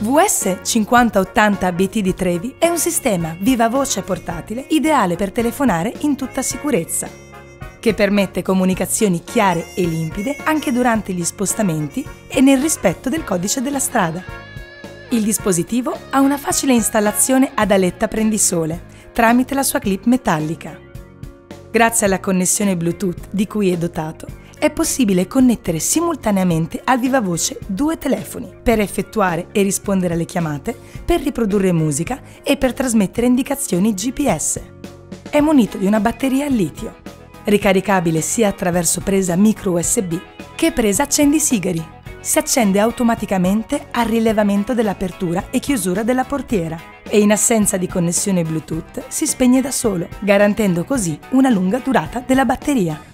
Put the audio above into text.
VS 5080 BT di Trevi è un sistema viva voce portatile ideale per telefonare in tutta sicurezza, che permette comunicazioni chiare e limpide anche durante gli spostamenti e nel rispetto del codice della strada. Il dispositivo ha una facile installazione ad aletta prendisole tramite la sua clip metallica. Grazie alla connessione Bluetooth di cui è dotato, è possibile connettere simultaneamente al viva voce due telefoni per effettuare e rispondere alle chiamate, per riprodurre musica e per trasmettere indicazioni GPS. È munito di una batteria a litio, ricaricabile sia attraverso presa micro USB che presa accendisigari. Si accende automaticamente al rilevamento dell'apertura e chiusura della portiera e in assenza di connessione Bluetooth si spegne da solo, garantendo così una lunga durata della batteria.